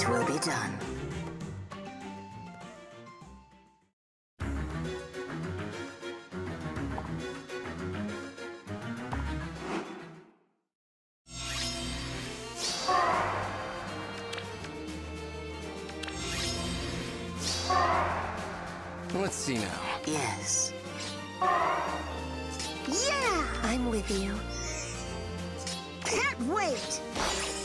It will be done. Let's see now. Yes. Yeah! I'm with you. Can't wait!